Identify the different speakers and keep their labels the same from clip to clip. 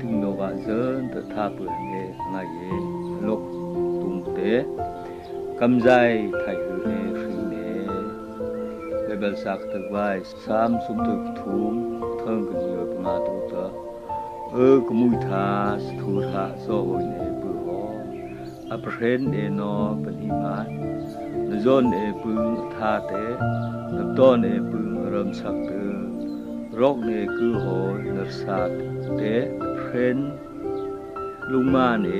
Speaker 1: wa zơn tự tha bữa nghe nga ye lục tung tế cầm dài thay hư nè sư nè le bel sak tự vai sam sum tự thum thơm cái nhiều mà tu tơ ơ cái mùi tha thu tha so ôi nè bữa ho a pren e no pan hi ma na zon e pung tha te na ton e pung ram sak te rok ne cứ hồi nợ sat te khen. Lung ma nể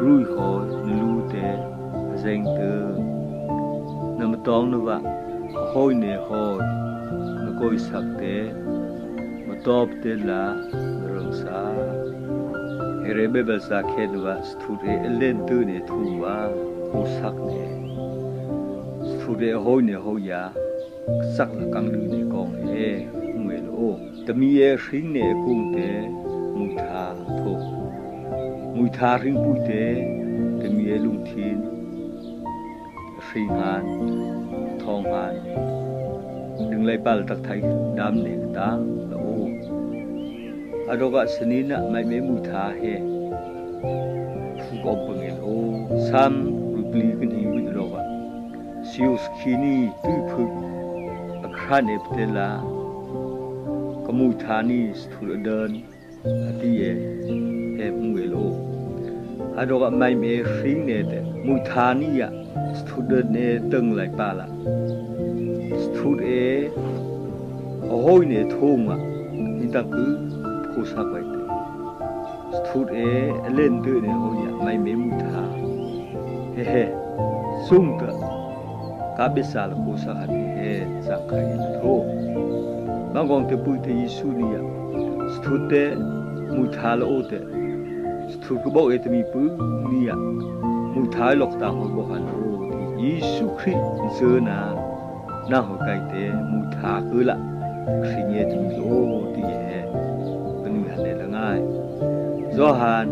Speaker 1: rui khỏi lưu tế danh từ nằm tóm nó vạ khôi nể khôi nó coi sắc tế mà top tế là rừng xa. Hệ bê bê xa khen vạ thu tế lên tư nể thu vạ thu sắc nể thu tế hôi nể hôi giá sắc là căng lưu nể còn hề người ô. Tâm ye sinh nể cung tế มุยทางทุกมุยทาริงปุยเตแต่มีลุงทีนริงหานทองหานดึงไล่ปัลตักไทยดำเหด็กตาละโออาดกะสนินะไม่เมมุยทาเฮฟุกอบเงินโอซ้ำรูปลีกันอีวิโลกะซิวสคินีตื้อพึกอัคราเนปเตลากมุยทานีสทุลเดิน တိရဲ့အဲမှုရလို့အတော့ကမိုင်မေရှိနေတဲ့မူဌာနိယစထုဒနေတငလိုက်ပါလားစထုဒေအဟိုနေထုံးမှာဒီတကူခုစားပိုက်တယ်စထုဒေအလင်းတွေ့နေဟိုရမိုင်မေမူဌာဟဲဟဲစုံကကဘိစာလခုစားဟဲဟဲစခိုင်လို့ဘောင်ကောင်တပူတေယေရှုနိယစထုဒေ မူထားလို့တဲ့သူကဘောအေတမီပူနီယာမူထားလောက်တာဟောဘောဟန်လို့ယေရှုခရစ်ဇေနာနာဟောကိုက်တဲ့မူထားကလာခရစ်ရဲ့ဒီလို့တည်းရဲ့ဘနူဟန်လေလငိုင်းဇောဟန်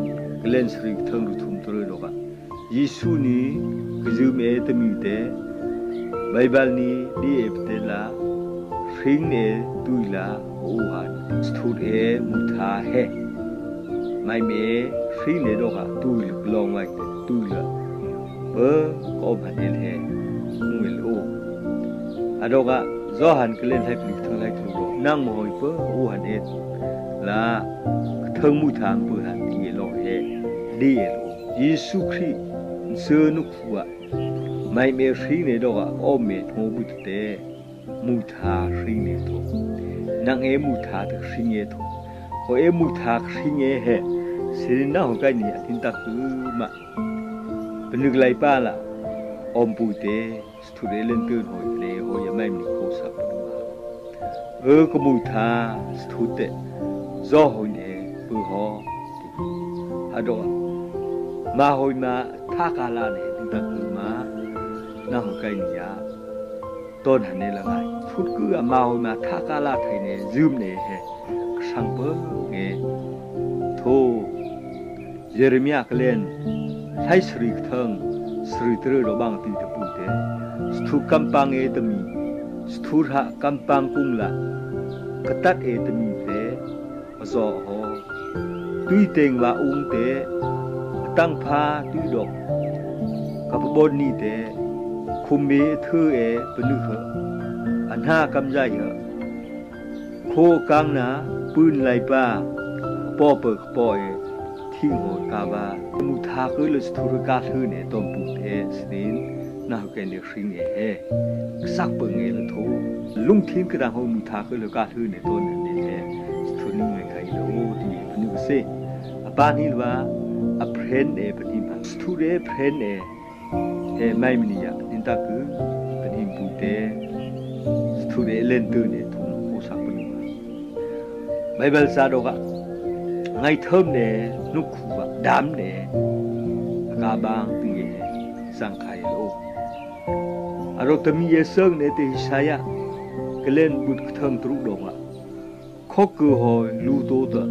Speaker 1: ဂလန်စရီထုံလူထုံတရလောကယေရှုနီကဇုမဲတမီတဲ့ဘိုင်ဘယ်နီဒီအပတေလာဖင်းနေတူလာဟိုဟာစထူတဲ့မူထားဟဲ့ mai me ring ne do cả, tu long ngoài te tu là bơ có ko ba người ô à đó cả do hẳn cái lên thay plik thang hai thu ro nang mà hồi bơ ô hẳn hết là thơm mùi thang bơ hẳn thì lo hết đi lo Giêsu Christ sơ nục ạ mai mẹ phi này đó cả, ôm mẹ thô bút tê mùi thả phi này thôi, nang em mùi thả được phi nhẹ thôi ho em mùi thà phi nhẹ he xin na hôm cái này tin ta cứ mà. Bên nước lại ba là ông bùi thế thu để lên cơn hồi để hồi giờ mai mình khô sập ơ, có mùi thà thu để do hồi nè bư ho ado ma hoi ma tha ka la này tin ta ku ma na ho kai ni ya ton han ne la ngai phut ku ma hoi ma tha ka la thai ne zoom nè he sang pe nge tho jeremia klen thai sri thang sri tru lo bang ti te pu te sthu kampang e tami sthur ha kampang kung la katat e tami te mazo ho tui teng wa um te tang pha tui dok kapabon ni te khumme thu e pnu kha anha kamjai ha โคกังนะ ပူလိုက်ပါပေါ်ပပေါ်ทีโหกาบามุทาคือลสธุรกาทือเนตอมปุเพสนินนาเกนเดริงเอเฮสักเปงเอลทูลุงทีมกระดาหมุทาคือลกาทือเนตอนเนเฮทุนิเมไกโลดีพนุเซอปานิลวาอเพรนเอปนิมาสธุเรเพรนเอเฮไมมนิยานินตาคือปนิมปุเตสธุเรเลนตุเนต 바이블 사도가 ngai thơm nè nút khu bạc đám nè ga bang bì nè sang khai lô à rô tâm yê sơn nè tì saya cái lên bụt thân trụ đồ mà khó cơ hội lưu tô tờ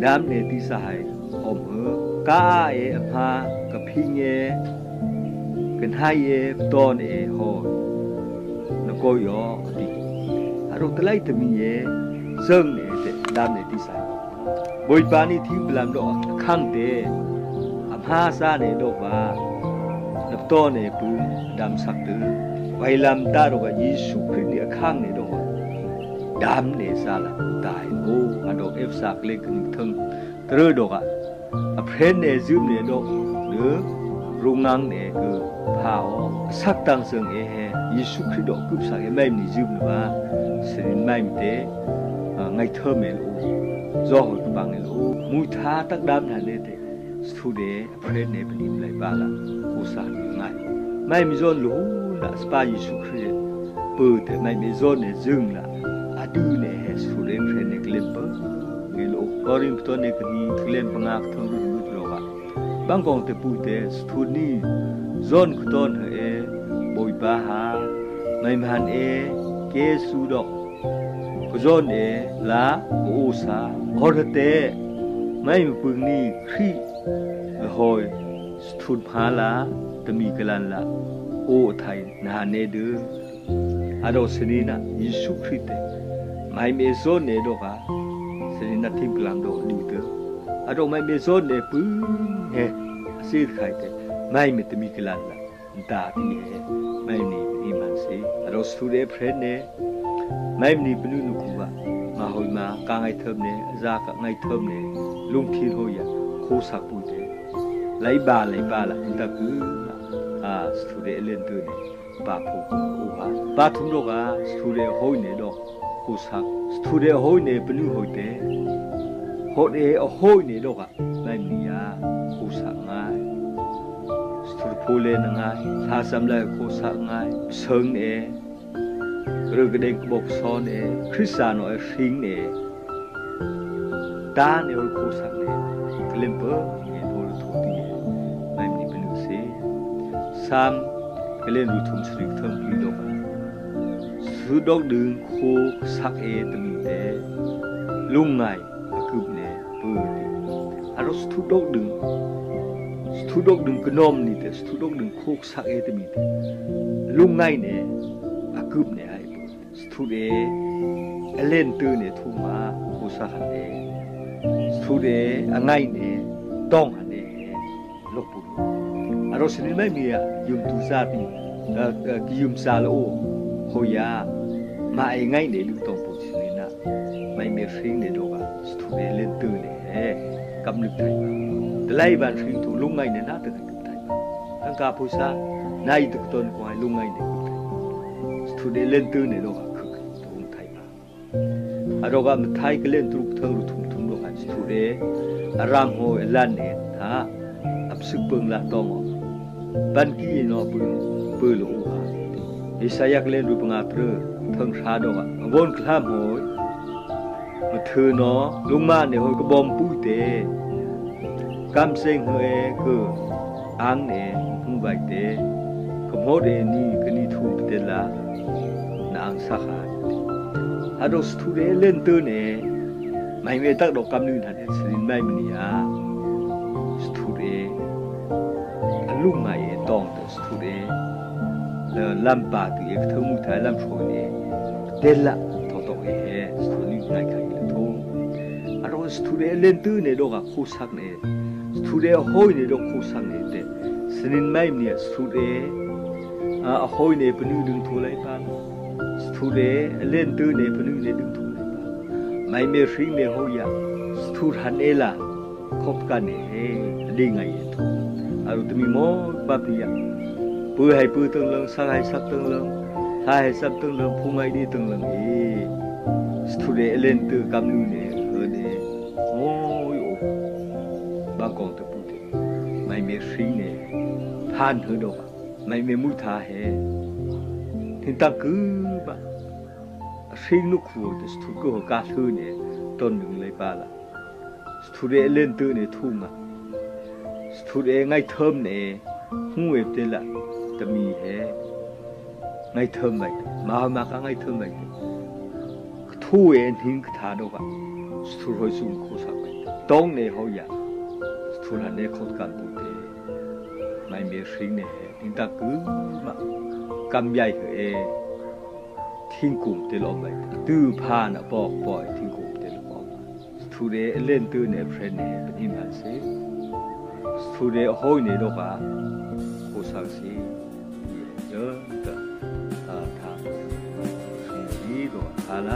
Speaker 1: đám nè tì sai ôm hơ ca ế pha cà phi nghe gần hai ế tôn ế hồ nó coi yo tì à rô tê lai tâm yê sơn nè dam ne ti sa บอยปานี่ทิ้งบลามดอกข้างเตอำหาซาเนดอกว่านับต้นเนปืนดำสักตือไวลำตาดอกยิสุคริสต์เนี่ยข้างเนดอกดำเนซาละ ngay thơ mê lũ. Do hồi cái bằng lũ mùi tha tắc đam là nên thế thu đế, phê nê bên im lại ba là u sa bị ngay. Mai mi zon lũ là spa gì su khri bự thế mai mi zon nê dừng là a đu nê hết thu đế phê nê cái bơ. Người lũ có rim tuân nê cái gì lên bằng ác thơ lũ lũ lũ ạ bang còn thế bù thế thu ni zon cái tôn hệ bồi ba ha mai màn e kế su động กุญแจอละอูซาขอเตไม่มีปึงนี่ครีหอยสุดพาลาตมีกลันละโอไทยนาเนเดออาดอสนีนะยิสุคริตไม่เมโซเนดอกาสนีนะทิมกลันดอกดีเตอาดอไม่เมโซเนปุ่งเฮสีไข่เตไม่มีตมีกลันละดาที่เฮไม่มีอิมันสีอาดอสตูเดเพรเน mai ni bnu nu ku vậy mà hồi mà ka ngai thơm nè ra ka ngai thơm nè lung thiên hồi vậy khô sak bụi thế lấy ba lấy ba là chúng ta cứ à thu đệ lên từ này ba phụ ô ba ba thùng đó cả thu đệ hôi nè đó khô sak thu để hôi bên nước hồi thế hôi để hôi nè đó cả mai ni ya khô sak ngai thu phụ lên ngay, tha sam lại khô sak ngay. Sơn nè รกเด็กบกซอนเอคริสตานอฟิงเอตาเนอโคสักเนกลิมเปอร์เงโพลทูตีไม่มีเป็นเสีสามกเลนรูทุมสริกทำลีดอกสุดอกดึงโคสักเอตมีเตลุงไงกุบเนเปิดอารมณ์สุดอกดึงสุดอกดึงกนอมนี่เตสุดอกดึงโคสักเอตมีเตลุงไงเน thu đề lên tư nè thu mà khu sa hẳn nè thu đế ngay nè đông hẳn nè lộc bù à rồi xin mấy mía yếm tu sa thì yếm sa lô ô ya à mà ai ngay nè lưu Đông bù xin nè mấy mía phim nè đâu cả thu đề lên tư nè cầm lực thầy lấy bàn phim thu lúc ngay nè nát được thầy anh cả phù sa nay được tuần ngoài lúc ngay nè thu đề lên tư nè đâu อารกมนไทยก็เล่นทุกเท่าทุ่มทุ่มโลกันสุเรอรามโหลันเนท่าอับสึกเปงละตอมบันกีนอปืนปืนลงหาอิสายักเล่นรูปงาเพลทั้งชาดกบนคลามโหยมาเธอเนาะลุงมาเนี่ยหอยก็บอมปุ้ยเตะกำเสงเฮกืออังเนี่ยมึงใบเตะขโมดเอนี่ก็นี่ทุ่มเตละนางสักหา အတော့စထူရဲလန်တဲနေမိုင်ဝဲတက်တော့ကမ်နူနာတဲ့စရင်မိုင်မနီယာစထူရဲအလူမိုင်ရဲ့တောင်းတော့စထူရဲလမ်ပါတီရထမှုထားလမ်ဖိုနေဒဲလာတော်တော်ရဲ့စထူနီနိုင်ခိုင်လို့တော့အတော့စထူရဲလန်တဲနေတော့ကခုဆက်နေစထူရဲဟိုးနေတော့ခုဆက်နေတဲ့စရင်မိုင်မနီယာစထူရဲအဟိုးနေပနူးဒုံထိုးလိုက်ပါနော် mni ya sture a hoi ne đế dung thu lai pa thu le len tu ne pnu ne dung thu le ba mai me ring ne ho ya thu han e tương khop ka ne he li ngai e thu aru ôi mo ba pi ya pu hai pu tung leng sa hai mê tung thả hê hinta ku ba sing lu khu de stu ko ka thu ne ton ning lai pa la stu re len tu ne thu ma stu re ngai thơm ne hu we te la ta mi he ngai thơm mai ma ma ka ngai thơm mai thu we ning tha do ba stu roi sum ko sa ba tong ne ho ya stu la ne khot kan bu te mai me sing ne hinta ku ma กำใหญ่เอทิ้งกลุ่มเตลอมไปตื้อผ่านปอกปล่อยทิ้งกลุ่มเตลอมทูเรเล่นตื้อเนี่ยเฟรนเนี่ยเป็นอิมันสิทูเรห้อยเนี่ยดอกอ่ะโอซังสิเยอะแต่ตาทางสีดอกอะไร